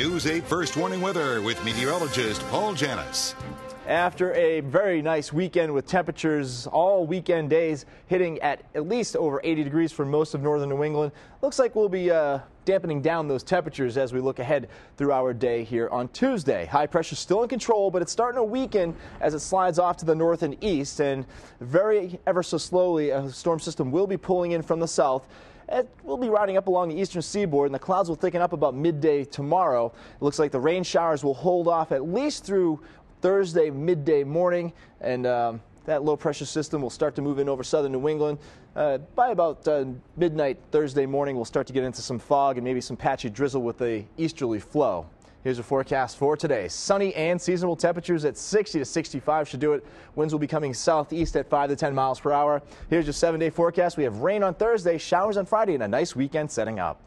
News 8 First Warning Weather with meteorologist Paul Janus. After a very nice weekend with temperatures all weekend days hitting at at least over 80 degrees for most of northern New England, looks like we'll be uh, dampening down those temperatures as we look ahead through our day here on Tuesday. High pressure still in control, but it's starting to weaken as it slides off to the north and east, and very ever so slowly a storm system will be pulling in from the south. It will be riding up along the eastern seaboard, and the clouds will thicken up about midday tomorrow. It looks like the rain showers will hold off at least through Thursday midday morning, and um, that low pressure system will start to move in over southern New England. Uh, by about uh, midnight Thursday morning, we'll start to get into some fog and maybe some patchy drizzle with a easterly flow. Here's a forecast for today. Sunny and seasonable temperatures at 60 to 65 should do it. Winds will be coming southeast at 5 to 10 miles per hour. Here's your seven day forecast. We have rain on Thursday, showers on Friday, and a nice weekend setting up.